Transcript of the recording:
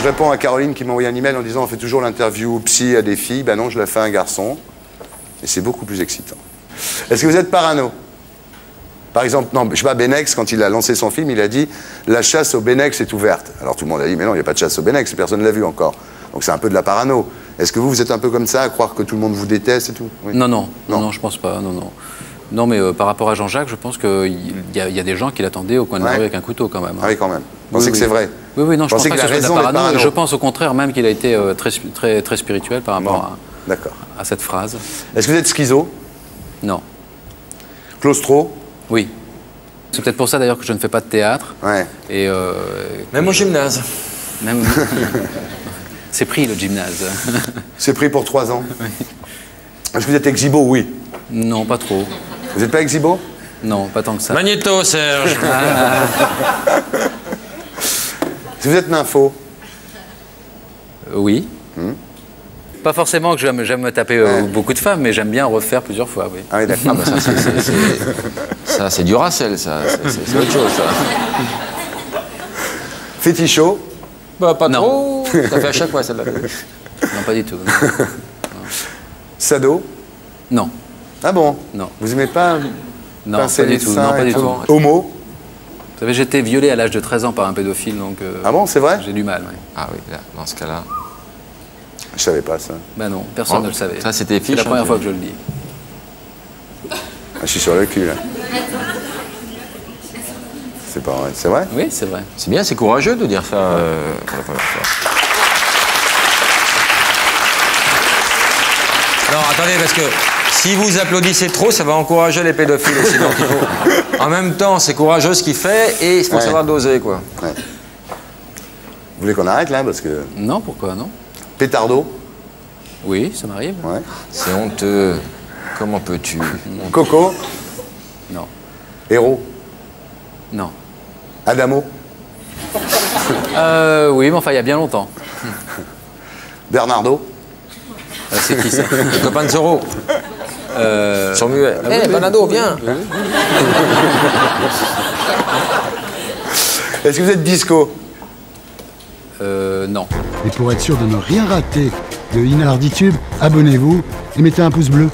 Je réponds à Caroline qui m'a envoyé un email en disant on fait toujours l'interview psy à des filles. Ben non, je la fais à un garçon. Et c'est beaucoup plus excitant. Est-ce que vous êtes parano? Par exemple, non, je sais pas, Benex, quand il a lancé son film, il a dit la chasse au Benex est ouverte. Alors tout le monde a dit mais non, il n'y a pas de chasse au Benex, personne ne l'a vu encore. Donc c'est un peu de la parano. Est-ce que vous, vous êtes un peu comme ça, à croire que tout le monde vous déteste et tout? Oui. Non, non, non, Non. je pense pas. Non, non. Non, mais euh, par rapport à Jean-Jacques, je pense qu'il y, y a des gens qui l'attendaient au coin de la Ouais. rue avec un couteau quand même. hein. Ah oui, quand même. Vous pensez Oui, que oui. c'est vrai Oui, oui, non, je pense pas qu'il que a ce soit de raison la d'être parano. parano. Je pense au contraire même qu'il a été euh, très, très, très spirituel par rapport Bon, à, à cette phrase. Est-ce que vous êtes schizo? Non. Claustro? Oui. C'est peut-être pour ça d'ailleurs que je ne fais pas de théâtre. Ouais. Et euh, Même au gymnase. même. C'est pris le gymnase. C'est pris pour trois ans. Est-ce que vous êtes exhibo Oui. non, pas trop. Vous n'êtes pas exhibo Non, pas tant que ça. Magnéto, Serge. Si vous êtes nympho oui. Pas forcément que j'aime j'aime me taper euh, Ouais. beaucoup de femmes, mais j'aime bien refaire plusieurs fois, oui. Ah oui, d'accord. bah, ça, c'est- c'est- c'est- ça, c'est du racel, ça. C'est- C'est c'est autre chose, ça. Fétichot Bah, pas Non. trop. Ça fait à chaque fois, celle-là. Non, pas du tout. Sado Non. Ah bon? Non. Vous aimez pas Non, pas du tout. Non, pas du tout? tout. Homo Vous savez, j'ai été violé à l'âge de 13 ans par un pédophile, donc. euh, Ah bon, c'est vrai? J'ai du mal, oui. Ah oui, là, dans ce cas-là. Je savais pas ça. Ben non, personne Oh, ne le savait. ça, c'était C'est la hein, première fois que je le dis. Ah, je suis sur le cul là. C'est pas vrai. C'est vrai? Oui, c'est vrai. C'est bien, c'est courageux de dire ça euh, pour la première fois. Non, attendez, parce que si vous applaudissez trop, ça va encourager les pédophiles aussi. Donc il faut- En même temps, c'est courageux ce qu'il fait et il faut Ouais. savoir doser, quoi. Vous voulez qu'on arrête là Parce que. Non, pourquoi non? Pétardo Oui, ça m'arrive. Ouais. C'est honteux. Comment peux-tu Coco Non. Héros Non. Adamo Euh, oui, mais enfin, il y a bien longtemps. Bernardo Euh, c'est qui ça? Le copain de Zorro Euh, Ils sont muets. Eh, Bernardo, viens Est-ce que vous êtes disco euh, Non. Et pour être sûr de ne rien rater de Inarditube, abonnez-vous et mettez un pouce bleu.